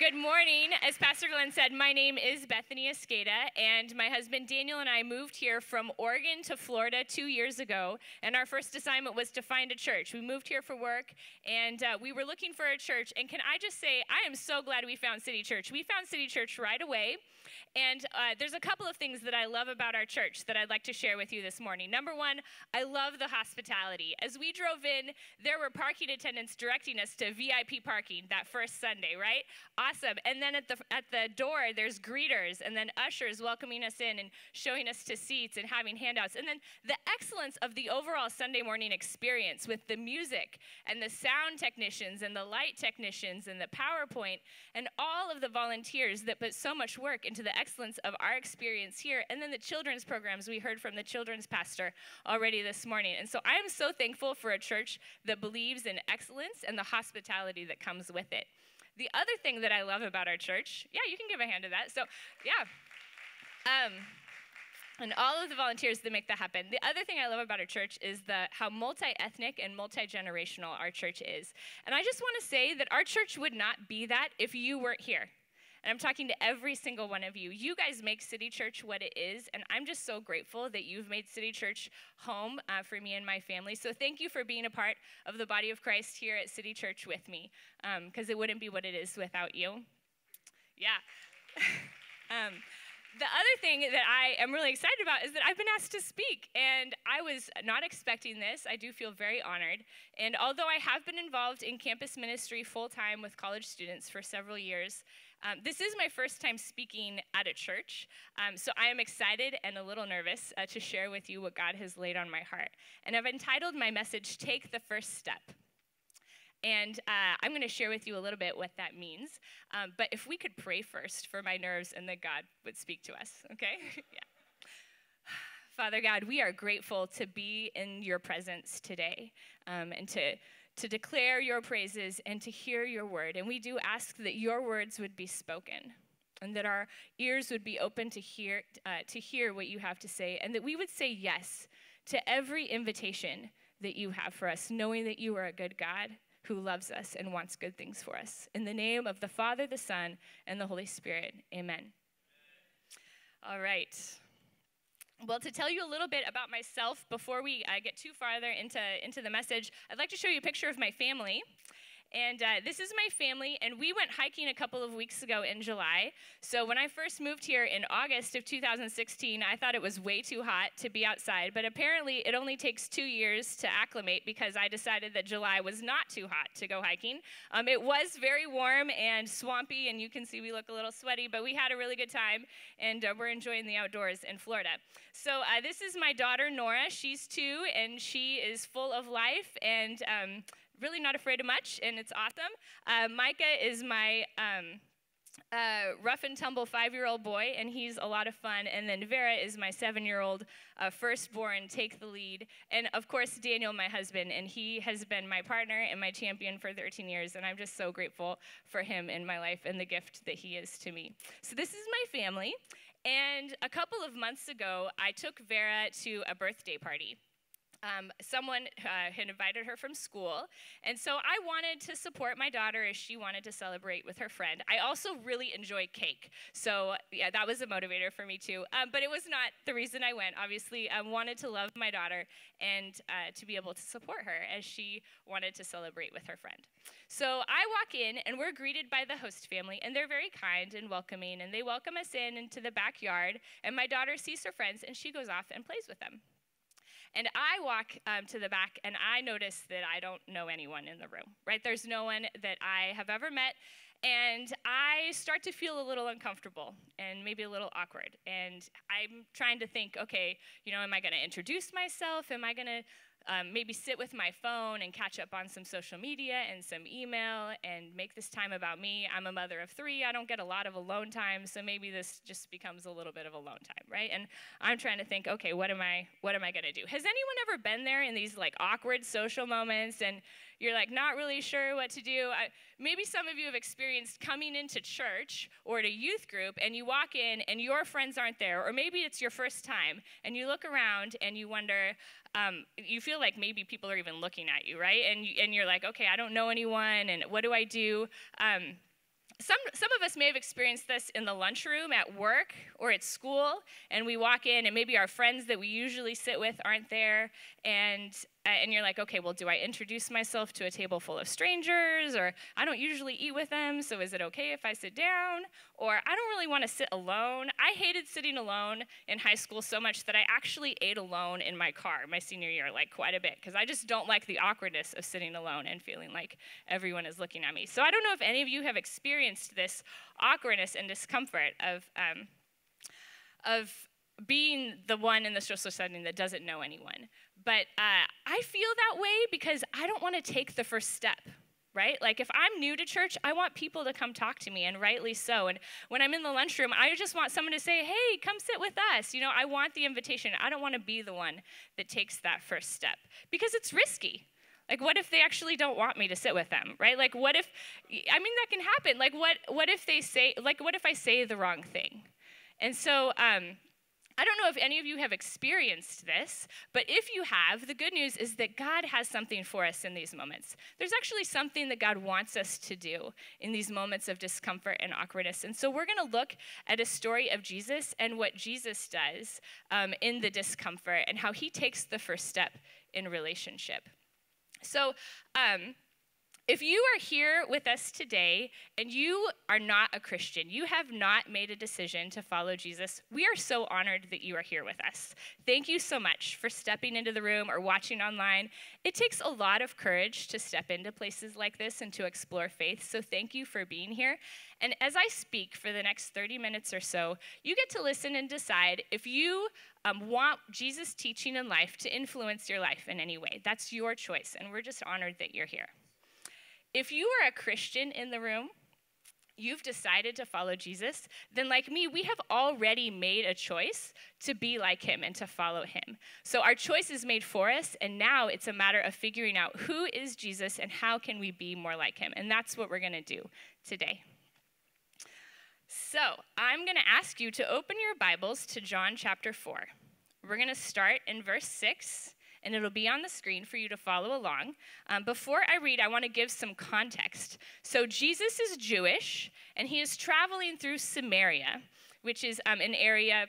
Good morning. As Pastor Glenn said, my name is Bethanee Esqueda, and my husband Daniel and I moved here from Oregon to Florida two years ago. And our first assignment was to find a church. We moved here for work, and uh, we were looking for a church. And can I just say, I am so glad we found City Church. We found City Church right away. And uh, there's a couple of things that I love about our church that I'd like to share with you this morning. Number one, I love the hospitality. As we drove in, there were parking attendants directing us to VIP parking that first Sunday, right? Awesome. And then at the at the door, there's greeters and then ushers welcoming us in and showing us to seats and having handouts. And then the excellence of the overall Sunday morning experience with the music and the sound technicians and the light technicians and the PowerPoint and all of the volunteers that put so much work into the excellence of our experience here, and then the children's programs we heard from the children's pastor already this morning. And so I am so thankful for a church that believes in excellence and the hospitality that comes with it. The other thing that I love about our church, yeah, you can give a hand to that. So, yeah. Um, and all of the volunteers that make that happen. The other thing I love about our church is the how multi-ethnic and multi-generational our church is. And I just want to say that our church would not be that if you weren't here. And I'm talking to every single one of you. You guys make City Church what it is, and I'm just so grateful that you've made City Church home uh, for me and my family. So thank you for being a part of the body of Christ here at City Church with me, because um, it wouldn't be what it is without you. Yeah. um, the other thing that I am really excited about is that I've been asked to speak, and I was not expecting this. I do feel very honored. And although I have been involved in campus ministry full time with college students for several years, um, this is my first time speaking at a church, um, so I am excited and a little nervous uh, to share with you what God has laid on my heart. And I've entitled my message, Take the First Step. And uh, I'm going to share with you a little bit what that means. Um, but if we could pray first for my nerves and that God would speak to us, okay? yeah. Father God, we are grateful to be in your presence today um, and to to declare your praises and to hear your word. And we do ask that your words would be spoken and that our ears would be open to hear, uh, to hear what you have to say, and that we would say yes to every invitation that you have for us, knowing that you are a good God who loves us and wants good things for us. In the name of the Father, the Son, and the Holy Spirit, amen. All right. Well, to tell you a little bit about myself before we uh, get too farther into, into the message, I'd like to show you a picture of my family. And uh, this is my family, and we went hiking a couple of weeks ago in July. So when I first moved here in August of 2016, I thought it was way too hot to be outside. But apparently, it only takes two years to acclimate because I decided that July was not too hot to go hiking. Um, it was very warm and swampy, and you can see we look a little sweaty, but we had a really good time, and uh, we're enjoying the outdoors in Florida. So uh, this is my daughter, Nora. She's two, and she is full of life and um, really not afraid of much, and it's awesome. Uh, Micah is my um, uh, rough and tumble five year old boy, and he's a lot of fun. And then Vera is my seven year old uh, firstborn, take the lead. And of course, Daniel, my husband, and he has been my partner and my champion for 13 years. And I'm just so grateful for him in my life and the gift that he is to me. So, this is my family. And a couple of months ago, I took Vera to a birthday party um, someone uh, had invited her from school. And so I wanted to support my daughter as she wanted to celebrate with her friend. I also really enjoy cake. So, yeah, that was a motivator for me too. Um, but it was not the reason I went. Obviously, I wanted to love my daughter and uh, to be able to support her as she wanted to celebrate with her friend. So I walk in, and we're greeted by the host family, and they're very kind and welcoming, and they welcome us in into the backyard. And my daughter sees her friends, and she goes off and plays with them. And I walk um, to the back and I notice that I don't know anyone in the room, right? There's no one that I have ever met. And I start to feel a little uncomfortable and maybe a little awkward. And I'm trying to think, okay, you know, am I going to introduce myself? Am I going to um, maybe sit with my phone and catch up on some social media and some email and make this time about me. I'm a mother of three. I don't get a lot of alone time, so maybe this just becomes a little bit of alone time, right? And I'm trying to think, okay, what am I what am I going to do? Has anyone ever been there in these like awkward social moments and you're like not really sure what to do? I, maybe some of you have experienced coming into church or to youth group and you walk in and your friends aren't there, or maybe it's your first time and you look around and you wonder, um, you feel like maybe people are even looking at you, right? And, you, and you're like, okay, I don't know anyone, and what do I do? Um, some, some of us may have experienced this in the lunchroom at work or at school, and we walk in, and maybe our friends that we usually sit with aren't there, and and you're like, okay, well, do I introduce myself to a table full of strangers? Or I don't usually eat with them, so is it okay if I sit down? Or I don't really want to sit alone. I hated sitting alone in high school so much that I actually ate alone in my car my senior year, like quite a bit, because I just don't like the awkwardness of sitting alone and feeling like everyone is looking at me. So I don't know if any of you have experienced this awkwardness and discomfort of. Um, of being the one in the social setting that doesn't know anyone. But uh, I feel that way because I don't want to take the first step, right? Like if I'm new to church, I want people to come talk to me, and rightly so. And when I'm in the lunchroom, I just want someone to say, hey, come sit with us. You know, I want the invitation. I don't want to be the one that takes that first step because it's risky. Like, what if they actually don't want me to sit with them, right? Like, what if, I mean, that can happen. Like, what, what if they say, like, what if I say the wrong thing? And so, um, I don't know if any of you have experienced this, but if you have, the good news is that God has something for us in these moments. There's actually something that God wants us to do in these moments of discomfort and awkwardness. And so we're going to look at a story of Jesus and what Jesus does um, in the discomfort and how he takes the first step in relationship. So, um, if you are here with us today and you are not a Christian, you have not made a decision to follow Jesus, we are so honored that you are here with us. Thank you so much for stepping into the room or watching online. It takes a lot of courage to step into places like this and to explore faith, so thank you for being here. And as I speak for the next 30 minutes or so, you get to listen and decide if you um, want Jesus' teaching in life to influence your life in any way. That's your choice, and we're just honored that you're here. If you are a Christian in the room, you've decided to follow Jesus, then, like me, we have already made a choice to be like him and to follow him. So our choice is made for us, and now it's a matter of figuring out who is Jesus and how can we be more like him. And that's what we're going to do today. So I'm going to ask you to open your Bibles to John chapter 4. We're going to start in verse 6 and it'll be on the screen for you to follow along. Um, before I read, I want to give some context. So, Jesus is Jewish, and he is traveling through Samaria, which is um, an area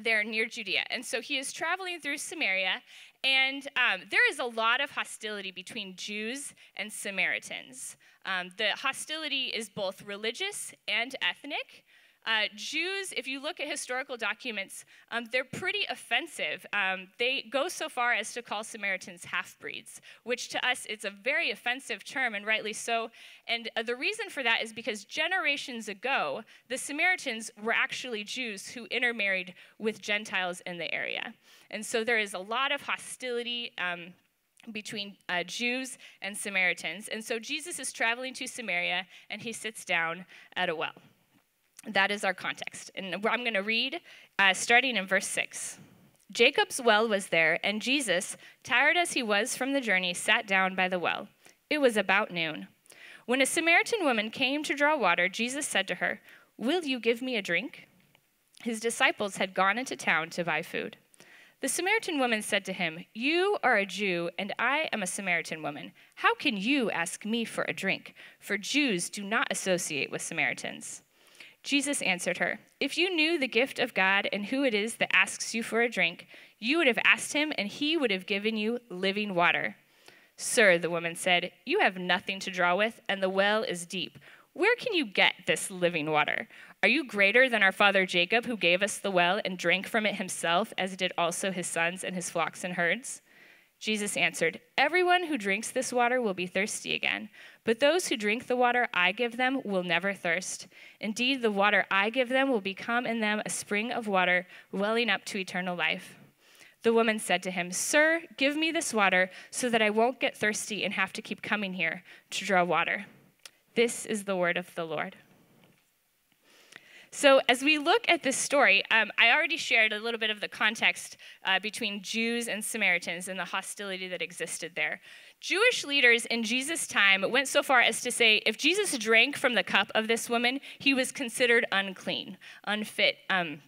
there near Judea. And so he is traveling through Samaria, and um, there is a lot of hostility between Jews and Samaritans. Um, the hostility is both religious and ethnic. Uh, Jews, if you look at historical documents, um, they're pretty offensive. Um, they go so far as to call Samaritans half breeds, which to us it's a very offensive term, and rightly so. And uh, the reason for that is because generations ago, the Samaritans were actually Jews who intermarried with Gentiles in the area. And so there is a lot of hostility. Um, between uh, Jews and Samaritans. And so Jesus is traveling to Samaria and he sits down at a well. That is our context. And I'm going to read uh, starting in verse 6. Jacob's well was there, and Jesus, tired as he was from the journey, sat down by the well. It was about noon. When a Samaritan woman came to draw water, Jesus said to her, Will you give me a drink? His disciples had gone into town to buy food. The Samaritan woman said to him, You are a Jew, and I am a Samaritan woman. How can you ask me for a drink? For Jews do not associate with Samaritans. Jesus answered her, If you knew the gift of God and who it is that asks you for a drink, you would have asked him, and he would have given you living water. Sir, the woman said, You have nothing to draw with, and the well is deep. Where can you get this living water? Are you greater than our father Jacob, who gave us the well and drank from it himself, as did also his sons and his flocks and herds? Jesus answered, Everyone who drinks this water will be thirsty again, but those who drink the water I give them will never thirst. Indeed, the water I give them will become in them a spring of water welling up to eternal life. The woman said to him, Sir, give me this water so that I won't get thirsty and have to keep coming here to draw water. This is the word of the Lord. So, as we look at this story, um, I already shared a little bit of the context uh, between Jews and Samaritans and the hostility that existed there. Jewish leaders in Jesus' time went so far as to say if Jesus drank from the cup of this woman, he was considered unclean, unfit. Um,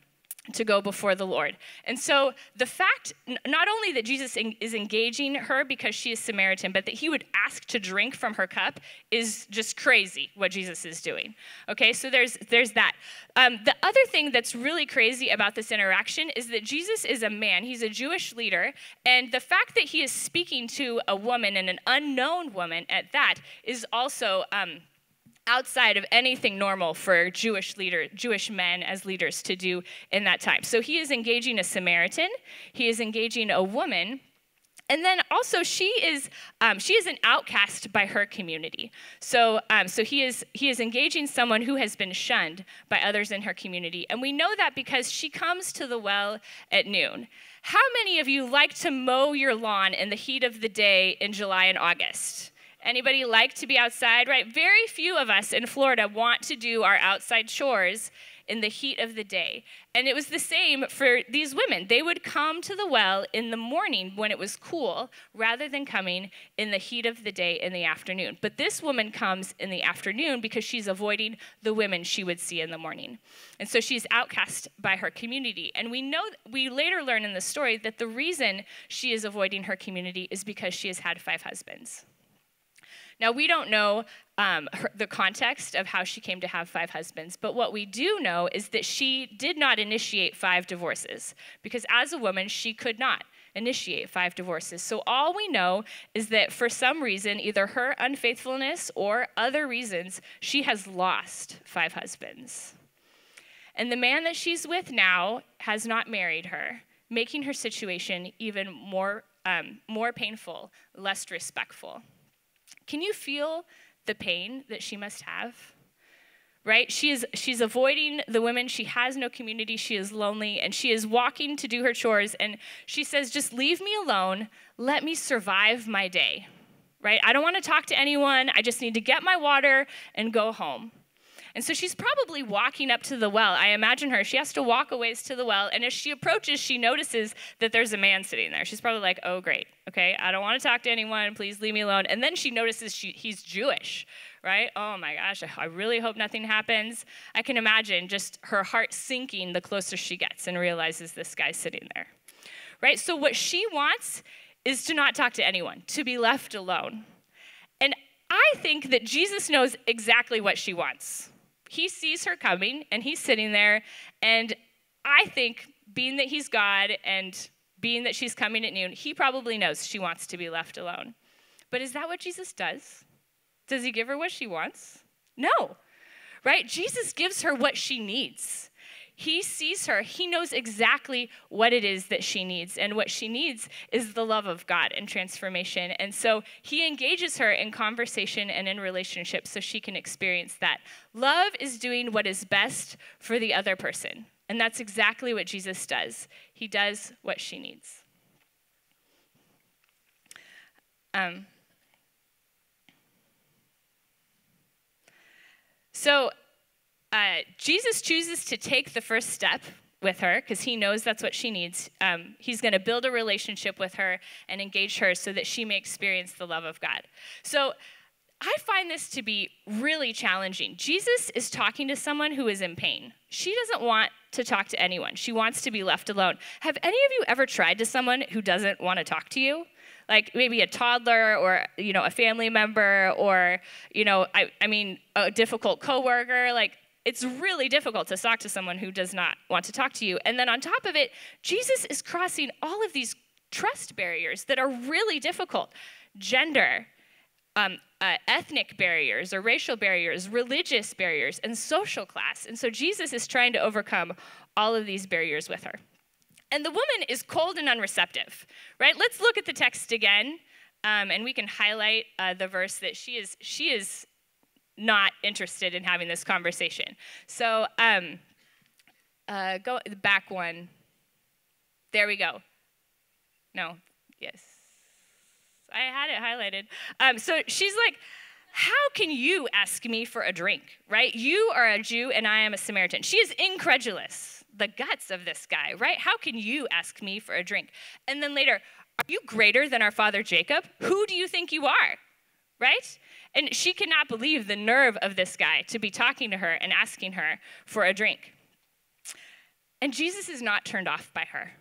to go before the Lord. And so the fact, not only that Jesus is engaging her because she is Samaritan, but that he would ask to drink from her cup is just crazy what Jesus is doing. Okay, so there's, there's that. Um, the other thing that's really crazy about this interaction is that Jesus is a man, he's a Jewish leader, and the fact that he is speaking to a woman and an unknown woman at that is also. Um, outside of anything normal for Jewish leader, Jewish men as leaders to do in that time. So he is engaging a Samaritan, he is engaging a woman, and then also she is um, she is an outcast by her community. So um, so he is he is engaging someone who has been shunned by others in her community, and we know that because she comes to the well at noon. How many of you like to mow your lawn in the heat of the day in July and August? Anybody like to be outside, right? Very few of us in Florida want to do our outside chores in the heat of the day. And it was the same for these women. They would come to the well in the morning when it was cool rather than coming in the heat of the day in the afternoon. But this woman comes in the afternoon because she's avoiding the women she would see in the morning. And so she's outcast by her community. And we know we later learn in the story that the reason she is avoiding her community is because she has had five husbands. Now, we don't know um, her, the context of how she came to have five husbands, but what we do know is that she did not initiate five divorces, because as a woman, she could not initiate five divorces. So all we know is that for some reason, either her unfaithfulness or other reasons, she has lost five husbands. And the man that she's with now has not married her, making her situation even more, um, more painful, less respectful. Can you feel the pain that she must have? Right? She is she's avoiding the women. She has no community. She is lonely and she is walking to do her chores and she says, "Just leave me alone. Let me survive my day." Right? I don't want to talk to anyone. I just need to get my water and go home. And so she's probably walking up to the well. I imagine her. She has to walk a ways to the well. And as she approaches, she notices that there's a man sitting there. She's probably like, oh, great. Okay, I don't want to talk to anyone. Please leave me alone. And then she notices she, he's Jewish, right? Oh my gosh, I really hope nothing happens. I can imagine just her heart sinking the closer she gets and realizes this guy's sitting there, right? So what she wants is to not talk to anyone, to be left alone. And I think that Jesus knows exactly what she wants he sees her coming and he's sitting there. And I think, being that he's God and being that she's coming at noon, he probably knows she wants to be left alone. But is that what Jesus does? Does he give her what she wants? No, right? Jesus gives her what she needs. He sees her. He knows exactly what it is that she needs. And what she needs is the love of God and transformation. And so he engages her in conversation and in relationship so she can experience that. Love is doing what is best for the other person. And that's exactly what Jesus does. He does what she needs. Um, so, uh, Jesus chooses to take the first step with her because he knows that's what she needs. Um, he's going to build a relationship with her and engage her so that she may experience the love of God. So I find this to be really challenging. Jesus is talking to someone who is in pain. She doesn't want to talk to anyone. She wants to be left alone. Have any of you ever tried to someone who doesn't want to talk to you? like maybe a toddler or you know a family member or you know I, I mean a difficult coworker like it's really difficult to talk to someone who does not want to talk to you. And then on top of it, Jesus is crossing all of these trust barriers that are really difficult gender, um, uh, ethnic barriers or racial barriers, religious barriers, and social class. And so Jesus is trying to overcome all of these barriers with her. And the woman is cold and unreceptive, right? Let's look at the text again, um, and we can highlight uh, the verse that she is she is not interested in having this conversation. So, um, uh, go back one. There we go. No, yes. I had it highlighted. Um, so she's like, How can you ask me for a drink, right? You are a Jew and I am a Samaritan. She is incredulous, the guts of this guy, right? How can you ask me for a drink? And then later, Are you greater than our father Jacob? Who do you think you are, right? And she could not believe the nerve of this guy to be talking to her and asking her for a drink. And Jesus is not turned off by her,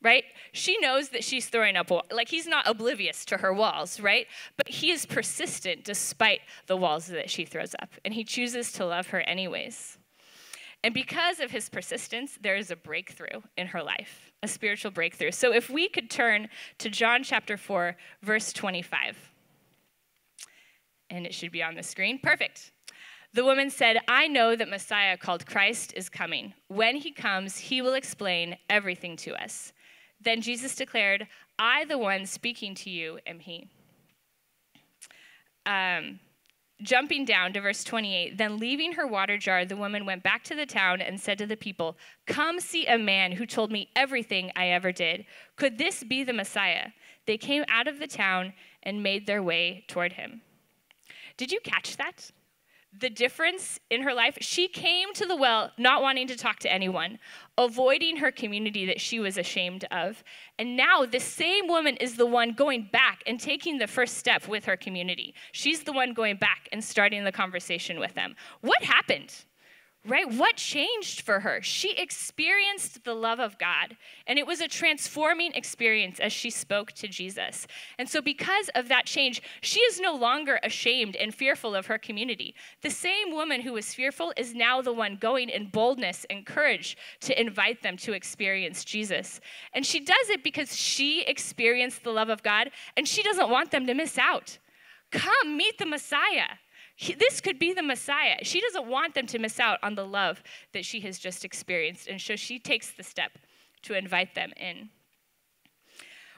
right? She knows that she's throwing up, like he's not oblivious to her walls, right? But he is persistent despite the walls that she throws up, and he chooses to love her anyways. And because of his persistence, there is a breakthrough in her life, a spiritual breakthrough. So if we could turn to John chapter 4, verse 25. And it should be on the screen. Perfect. The woman said, I know that Messiah called Christ is coming. When he comes, he will explain everything to us. Then Jesus declared, I, the one speaking to you, am he. Um, Jumping down to verse 28, then leaving her water jar, the woman went back to the town and said to the people, Come see a man who told me everything I ever did. Could this be the Messiah? They came out of the town and made their way toward him. Did you catch that? the difference in her life, she came to the well not wanting to talk to anyone, avoiding her community that she was ashamed of. And now this same woman is the one going back and taking the first step with her community. She's the one going back and starting the conversation with them. What happened? Right? What changed for her? She experienced the love of God, and it was a transforming experience as she spoke to Jesus. And so, because of that change, she is no longer ashamed and fearful of her community. The same woman who was fearful is now the one going in boldness and courage to invite them to experience Jesus. And she does it because she experienced the love of God, and she doesn't want them to miss out. Come meet the Messiah. This could be the Messiah. She doesn't want them to miss out on the love that she has just experienced. And so she takes the step to invite them in.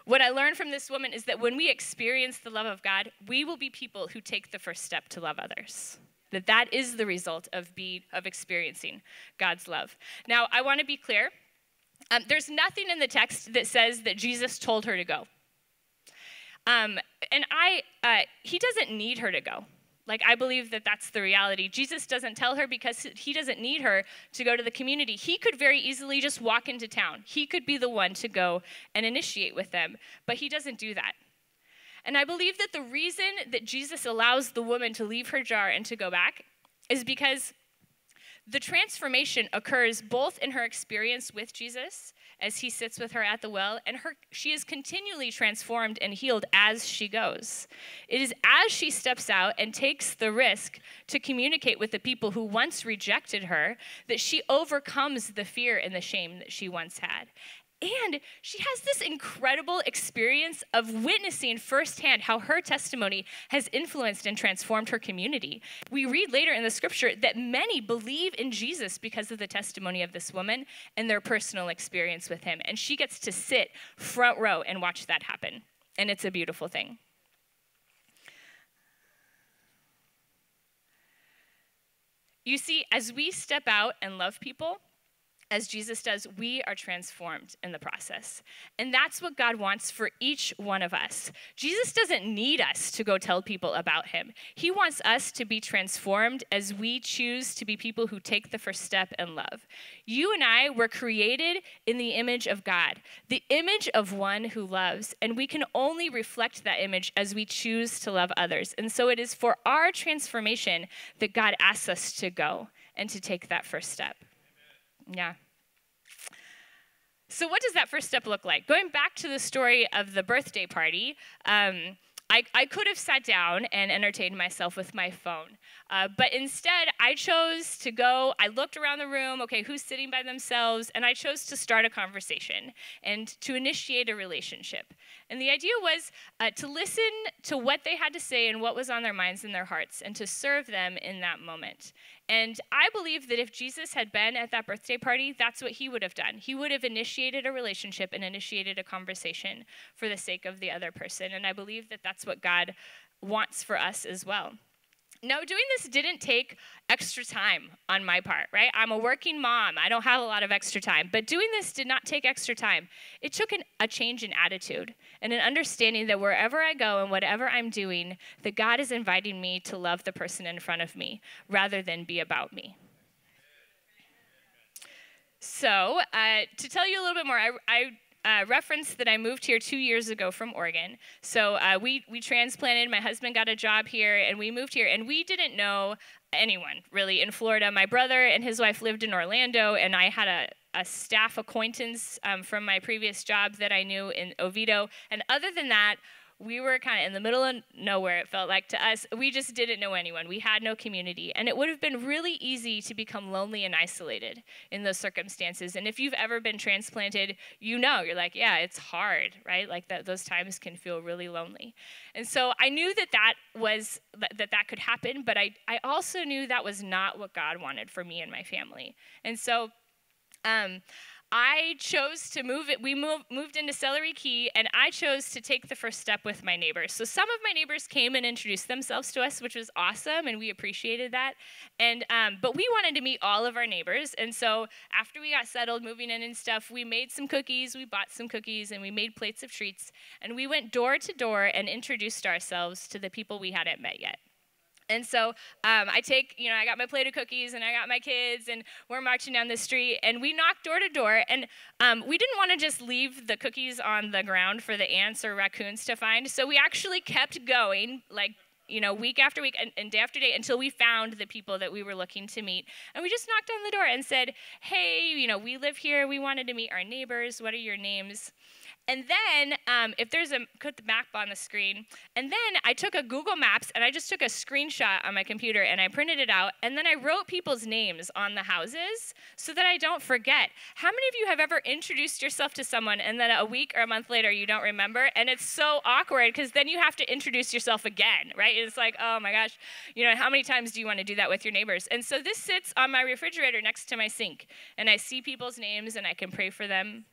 What I learned from this woman is that when we experience the love of God, we will be people who take the first step to love others. That that is the result of be of experiencing God's love. Now, I want to be clear. Um, there's nothing in the text that says that Jesus told her to go. Um, and I, uh, he doesn't need her to go. Like, I believe that that's the reality. Jesus doesn't tell her because he doesn't need her to go to the community. He could very easily just walk into town. He could be the one to go and initiate with them, but he doesn't do that. And I believe that the reason that Jesus allows the woman to leave her jar and to go back is because the transformation occurs both in her experience with Jesus as he sits with her at the well, and her, she is continually transformed and healed as she goes. It is as she steps out and takes the risk to communicate with the people who once rejected her that she overcomes the fear and the shame that she once had. And she has this incredible experience of witnessing firsthand how her testimony has influenced and transformed her community. We read later in the scripture that many believe in Jesus because of the testimony of this woman and their personal experience with him. And she gets to sit front row and watch that happen. And it's a beautiful thing. You see, as we step out and love people, as Jesus does, we are transformed in the process. And that's what God wants for each one of us. Jesus doesn't need us to go tell people about him. He wants us to be transformed as we choose to be people who take the first step in love. You and I were created in the image of God, the image of one who loves, and we can only reflect that image as we choose to love others. And so it is for our transformation that God asks us to go and to take that first step. Yeah. So, what does that first step look like? Going back to the story of the birthday party, um, I, I, could have sat down and entertained myself with my phone. Uh, but instead, I chose to go, I looked around the room, okay, who's sitting by themselves, and I chose to start a conversation and to initiate a relationship. And the idea was uh, to listen to what they had to say and what was on their minds and their hearts, and to serve them in that moment. And I believe that if Jesus had been at that birthday party, that's what he would have done. He would have initiated a relationship and initiated a conversation for the sake of the other person. And I believe that that's what God wants for us as well. Now, doing this didn't take extra time on my part, right? I'm a working mom. I don't have a lot of extra time. But doing this did not take extra time. It took an, a change in attitude and an understanding that wherever I go and whatever I'm doing, that God is inviting me to love the person in front of me rather than be about me. So, uh, to tell you a little bit more, I, I uh, reference that I moved here two years ago from Oregon. So uh, we, we transplanted, my husband got a job here, and we moved here. And we didn't know anyone really in Florida. My brother and his wife lived in Orlando, and I had a a staff acquaintance um, from my previous job that I knew in Oviedo. And other than that, we were kind of in the middle of nowhere, it felt like to us. We just didn't know anyone. We had no community. And it would have been really easy to become lonely and isolated in those circumstances. And if you've ever been transplanted, you know, you're like, yeah, it's hard, right? Like that, those times can feel really lonely. And so I knew that that was, that that could happen, but I, I also knew that was not what God wanted for me and my family. And so, um, I chose to move it. We moved, moved into Celery Key, and I chose to take the first step with my neighbors. So some of my neighbors came and introduced themselves to us, which was awesome, and we appreciated that. And um, but we wanted to meet all of our neighbors, and so after we got settled, moving in and stuff, we made some cookies. We bought some cookies, and we made plates of treats, and we went door to door and introduced ourselves to the people we hadn't met yet. And so um, I take, you know, I got my plate of cookies and I got my kids, and we're marching down the street, and we knocked door to door. And um, we didn't want to just leave the cookies on the ground for the ants or raccoons to find. So we actually kept going, like, you know, week after week and, and day after day until we found the people that we were looking to meet. And we just knocked on the door and said, hey, you know, we live here. We wanted to meet our neighbors. What are your names? And then, um, if there's a, put the map on the screen. And then I took a Google Maps and I just took a screenshot on my computer and I printed it out. And then I wrote people's names on the houses so that I don't forget. How many of you have ever introduced yourself to someone and then a week or a month later you don't remember? And it's so awkward because then you have to introduce yourself again, right? It's like, oh my gosh, you know, how many times do you want to do that with your neighbors? And so this sits on my refrigerator next to my sink. And I see people's names and I can pray for them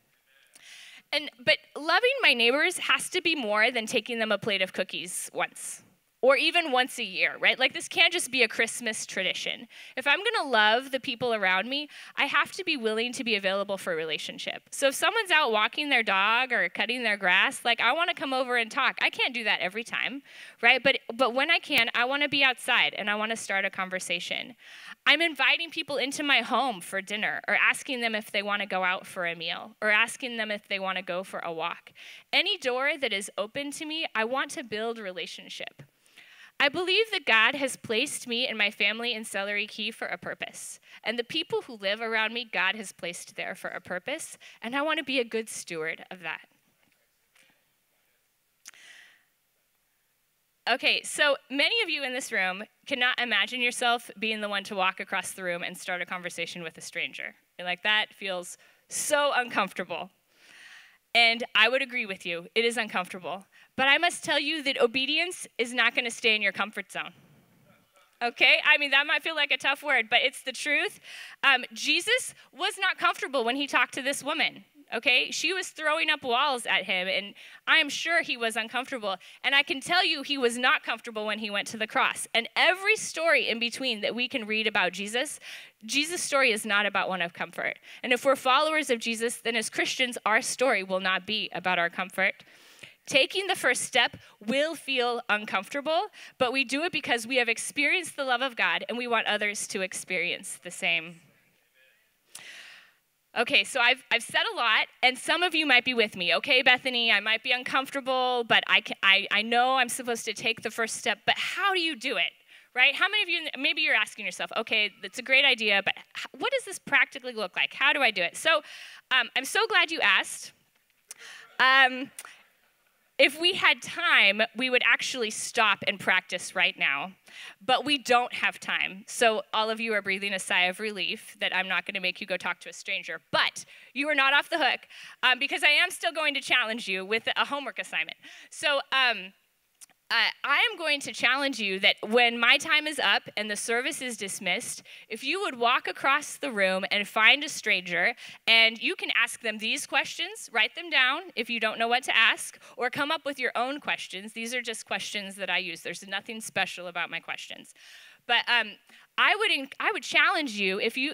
and but loving my neighbors has to be more than taking them a plate of cookies once or even once a year, right? Like this can't just be a Christmas tradition. If I'm gonna love the people around me, I have to be willing to be available for a relationship. So if someone's out walking their dog or cutting their grass, like I wanna come over and talk. I can't do that every time, right? But but when I can, I wanna be outside and I wanna start a conversation. I'm inviting people into my home for dinner or asking them if they wanna go out for a meal or asking them if they wanna go for a walk. Any door that is open to me, I want to build relationship. I believe that God has placed me and my family in Celery Key for a purpose. And the people who live around me, God has placed there for a purpose. And I want to be a good steward of that. Okay, so many of you in this room cannot imagine yourself being the one to walk across the room and start a conversation with a stranger. You're like, that feels so uncomfortable. And I would agree with you, it is uncomfortable. But I must tell you that obedience is not going to stay in your comfort zone. Okay? I mean, that might feel like a tough word, but it's the truth. Um, Jesus was not comfortable when he talked to this woman okay? She was throwing up walls at him, and I am sure he was uncomfortable. And I can tell you he was not comfortable when he went to the cross. And every story in between that we can read about Jesus, Jesus' story is not about one of comfort. And if we're followers of Jesus, then as Christians, our story will not be about our comfort. Taking the first step will feel uncomfortable, but we do it because we have experienced the love of God and we want others to experience the same. Okay, so I've, I've said a lot, and some of you might be with me. Okay, Bethanee, I might be uncomfortable, but I, can, I, I know I'm supposed to take the first step, but how do you do it? Right? How many of you, maybe you're asking yourself, okay, that's a great idea, but what does this practically look like? How do I do it? So um, I'm so glad you asked. Um, if we had time, we would actually stop and practice right now. But we don't have time. So all of you are breathing a sigh of relief that I'm not going to make you go talk to a stranger. But you are not off the hook um, because I am still going to challenge you with a homework assignment. So, um, uh, I am going to challenge you that when my time is up and the service is dismissed, if you would walk across the room and find a stranger, and you can ask them these questions, write them down if you don't know what to ask, or come up with your own questions. These are just questions that I use. There's nothing special about my questions. But um, I would I would challenge you if you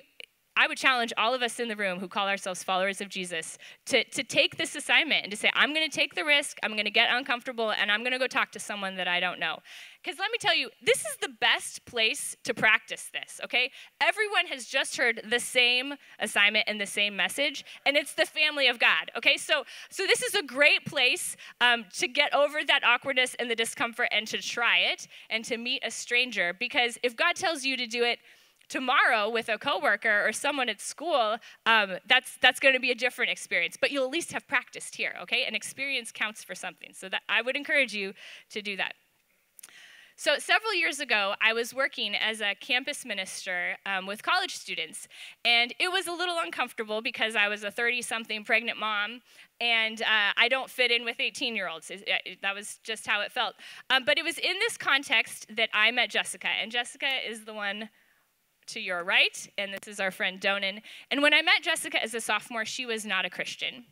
I would challenge all of us in the room who call ourselves followers of Jesus to, to take this assignment and to say, I'm going to take the risk, I'm going to get uncomfortable, and I'm going to go talk to someone that I don't know. Because let me tell you, this is the best place to practice this, okay? Everyone has just heard the same assignment and the same message, and it's the family of God, okay? So, so this is a great place um, to get over that awkwardness and the discomfort and to try it and to meet a stranger. Because if God tells you to do it, tomorrow with a coworker or someone at school, um, that's that's going to be a different experience. But you'll at least have practiced here, okay? And experience counts for something. So that I would encourage you to do that. So, several years ago, I was working as a campus minister um, with college students, and it was a little uncomfortable because I was a 30 something pregnant mom, and uh, I don't fit in with 18 year olds. That was just how it felt. Um, but it was in this context that I met Jessica, and Jessica is the one to your right, and this is our friend Donan. And when I met Jessica as a sophomore, she was not a Christian.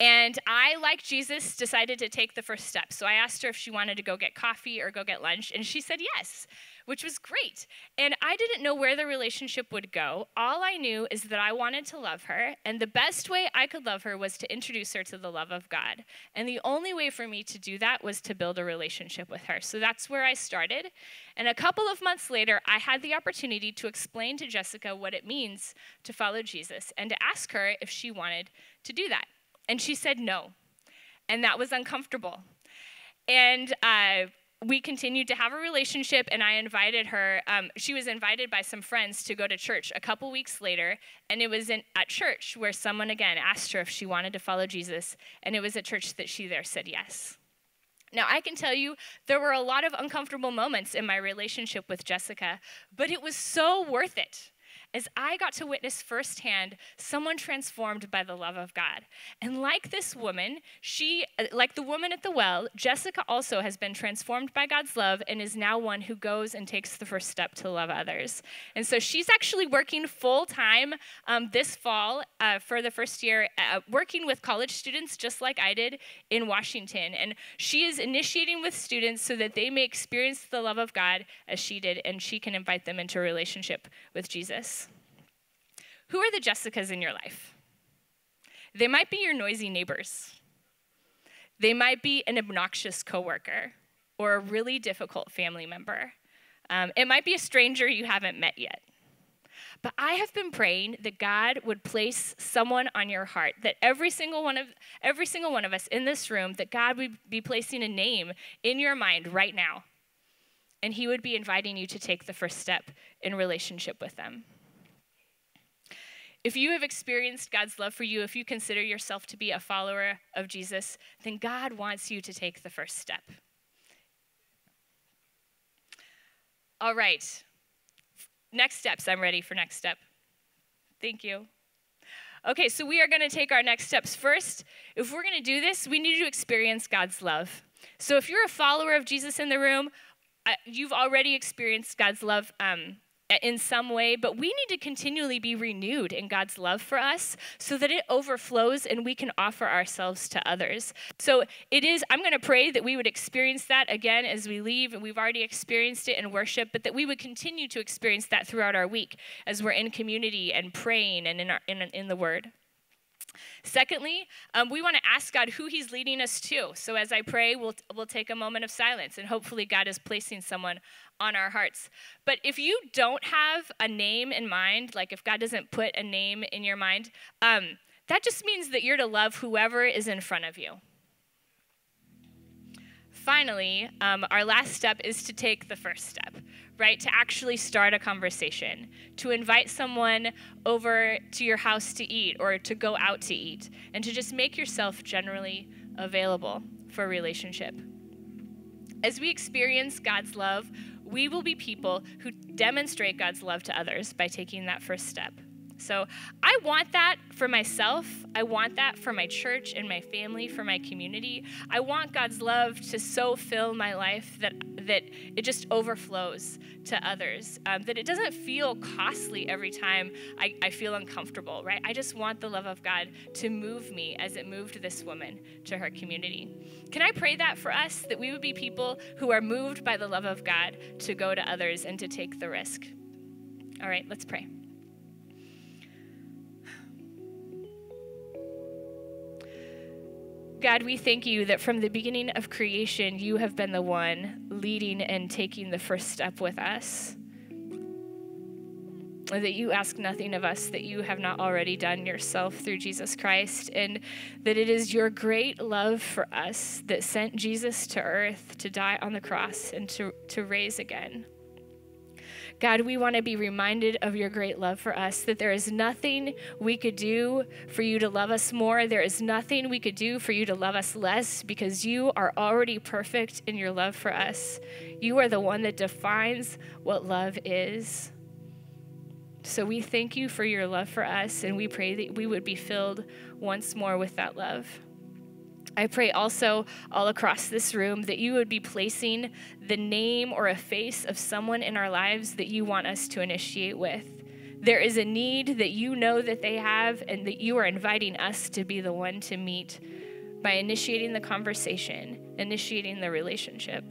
And I, like Jesus, decided to take the first step. So I asked her if she wanted to go get coffee or go get lunch, and she said yes, which was great. And I didn't know where the relationship would go. All I knew is that I wanted to love her, and the best way I could love her was to introduce her to the love of God. And the only way for me to do that was to build a relationship with her. So that's where I started. And a couple of months later, I had the opportunity to explain to Jessica what it means to follow Jesus and to ask her if she wanted to do that. And she said no. And that was uncomfortable. And uh, we continued to have a relationship, and I invited her. Um, she was invited by some friends to go to church a couple weeks later, and it was in, at church where someone again asked her if she wanted to follow Jesus, and it was at church that she there said yes. Now, I can tell you there were a lot of uncomfortable moments in my relationship with Jessica, but it was so worth it as I got to witness firsthand someone transformed by the love of God. And like this woman, she, like the woman at the well, Jessica also has been transformed by God's love and is now one who goes and takes the first step to love others. And so she's actually working full time um, this fall uh, for the first year, uh, working with college students just like I did in Washington. And she is initiating with students so that they may experience the love of God as she did, and she can invite them into a relationship with Jesus. Who are the Jessicas in your life? They might be your noisy neighbors. They might be an obnoxious coworker or a really difficult family member. Um, it might be a stranger you haven't met yet. But I have been praying that God would place someone on your heart, that every single one of every single one of us in this room, that God would be placing a name in your mind right now. And he would be inviting you to take the first step in relationship with them. If you have experienced God's love for you, if you consider yourself to be a follower of Jesus, then God wants you to take the first step. All right. Next steps. I'm ready for next step. Thank you. Okay, so we are going to take our next steps. First, if we're going to do this, we need to experience God's love. So if you're a follower of Jesus in the room, uh, you've already experienced God's love um, in some way, but we need to continually be renewed in God's love for us so that it overflows and we can offer ourselves to others. So it is, I'm going to pray that we would experience that again as we leave, and we've already experienced it in worship, but that we would continue to experience that throughout our week as we're in community and praying and in, our, in, in the Word. Secondly, um, we want to ask God who He's leading us to. So as I pray, we'll, we'll take a moment of silence, and hopefully, God is placing someone on our hearts. But if you don't have a name in mind, like if God doesn't put a name in your mind, um, that just means that you're to love whoever is in front of you. Finally, um, our last step is to take the first step, right? To actually start a conversation, to invite someone over to your house to eat or to go out to eat, and to just make yourself generally available for a relationship. As we experience God's love, we will be people who demonstrate God's love to others by taking that first step. So I want that for myself. I want that for my church and my family, for my community. I want God's love to so fill my life that, that it just overflows to others, um, that it doesn't feel costly every time I, I feel uncomfortable, right? I just want the love of God to move me as it moved this woman to her community. Can I pray that for us, that we would be people who are moved by the love of God to go to others and to take the risk? All right, let's pray. God, we thank you that from the beginning of creation, you have been the one leading and taking the first step with us. That you ask nothing of us that you have not already done yourself through Jesus Christ, and that it is your great love for us that sent Jesus to earth to die on the cross and to, to raise again. God, we want to be reminded of your great love for us, that there is nothing we could do for you to love us more. There is nothing we could do for you to love us less because you are already perfect in your love for us. You are the one that defines what love is. So we thank you for your love for us, and we pray that we would be filled once more with that love. I pray also all across this room that you would be placing the name or a face of someone in our lives that you want us to initiate with. There is a need that you know that they have, and that you are inviting us to be the one to meet by initiating the conversation, initiating the relationship.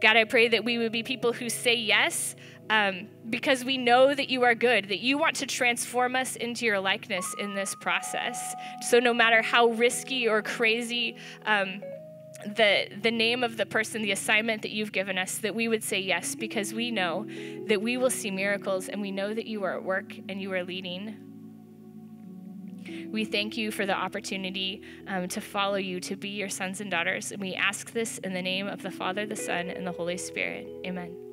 God, I pray that we would be people who say yes um, because we know that you are good, that you want to transform us into your likeness in this process. So, no matter how risky or crazy um, the, the name of the person, the assignment that you've given us, that we would say yes because we know that we will see miracles and we know that you are at work and you are leading. We thank you for the opportunity um, to follow you, to be your sons and daughters. And we ask this in the name of the Father, the Son, and the Holy Spirit. Amen.